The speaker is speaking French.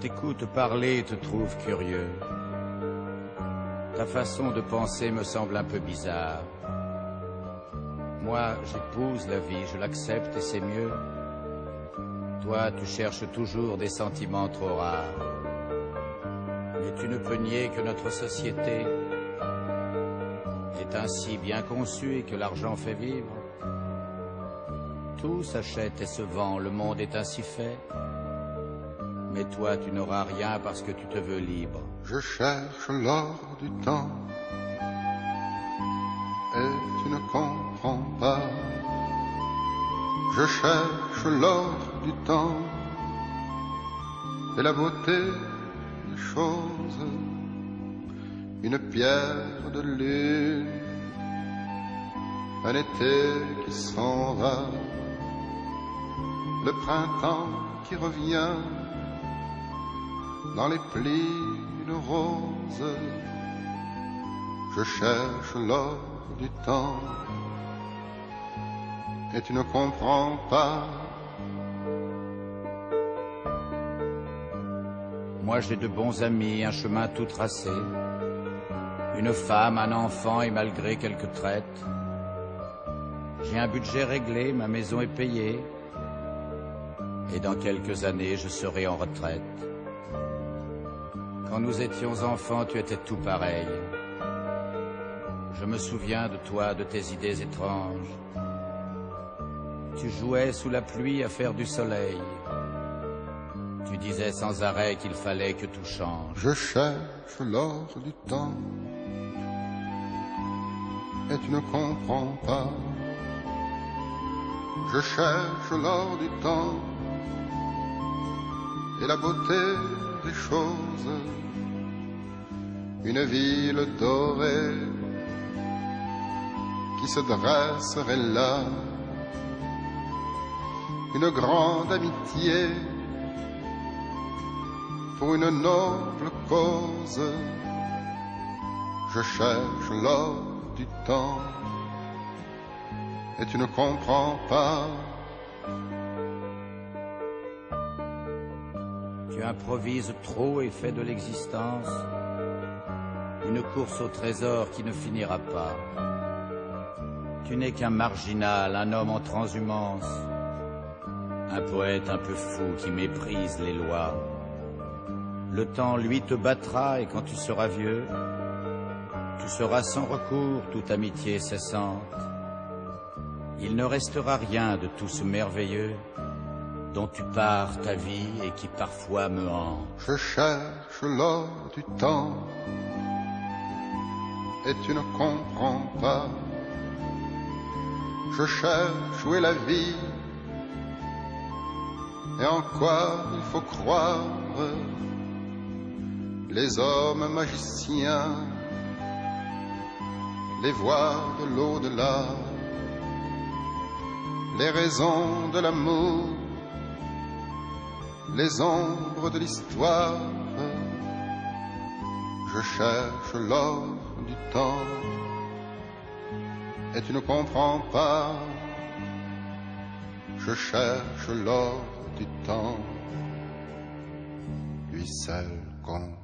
t'écoute parler et te trouve curieux. Ta façon de penser me semble un peu bizarre. Moi, j'épouse la vie, je l'accepte et c'est mieux. Toi, tu cherches toujours des sentiments trop rares. Mais tu ne peux nier que notre société est ainsi bien conçue et que l'argent fait vivre. Tout s'achète et se vend, le monde est ainsi fait. Mais toi, tu n'auras rien parce que tu te veux libre. Je cherche l'or du temps. Et tu ne comprends pas. Je cherche l'or du temps. Et la beauté des choses, une pierre de lune, un été qui s'en va, le printemps qui revient dans les plis de rose. Je cherche l'or du temps et tu ne comprends pas. Moi j'ai de bons amis, un chemin tout tracé, une femme, un enfant et malgré quelques traites. J'ai un budget réglé, ma maison est payée, et dans quelques années je serai en retraite. Quand nous étions enfants, tu étais tout pareil. Je me souviens de toi, de tes idées étranges. Tu jouais sous la pluie à faire du soleil. Tu disais sans arrêt qu'il fallait que tout change. Je cherche l'or du temps et tu ne comprends pas. Je cherche l'or du temps et la beauté des choses. Une ville dorée qui se dresserait là. Une grande amitié pour une noble cause. Je cherche l'or du temps et tu ne comprends pas. Tu improvises trop et fais de l'existence une course au trésor qui ne finira pas. Tu n'es qu'un marginal, un homme en transhumance, un poète un peu fou qui méprise les lois. Le temps, lui, te battra et quand tu seras vieux, tu seras sans recours toute amitié cessante. Il ne restera rien de tout ce merveilleux dont tu pars ta vie et qui parfois me hante. Je cherche l'or du temps et tu ne comprends pas. Je cherche où est la vie et en quoi il faut croire. Les hommes magiciens, les voix de l'au-delà, les raisons de l'amour, les ombres de l'histoire. Je cherche l'or du temps et tu ne comprends pas. Je cherche l'or du temps, lui seul compte.